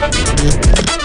Yeah.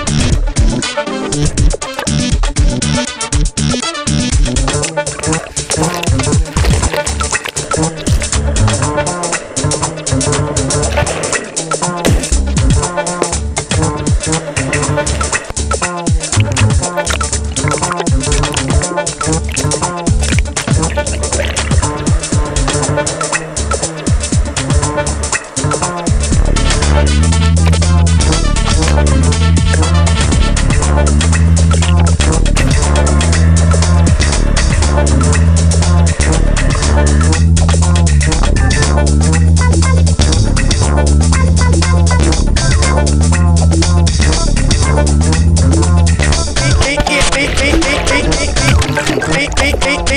beat, beat.